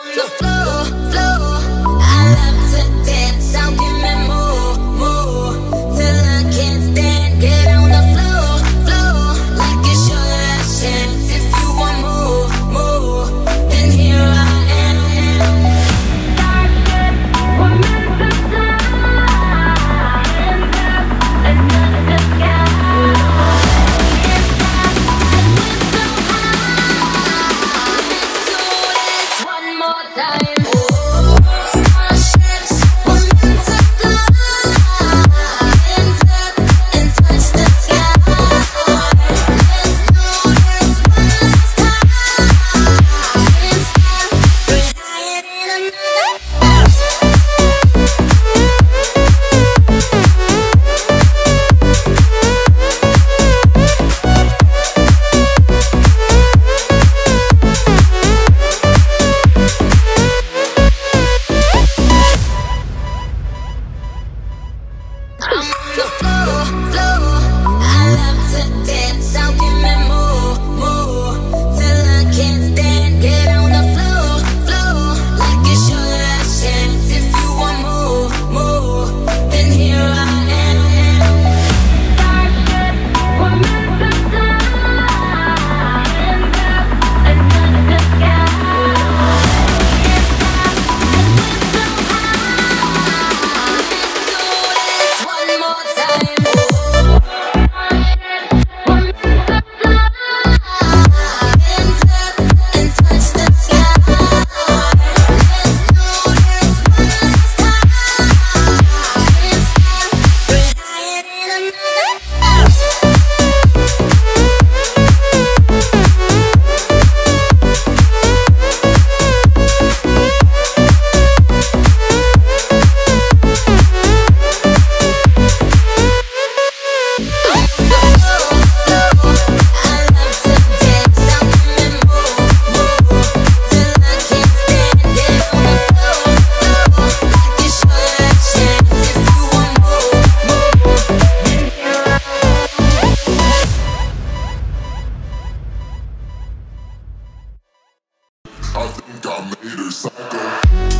I think I made her psycho.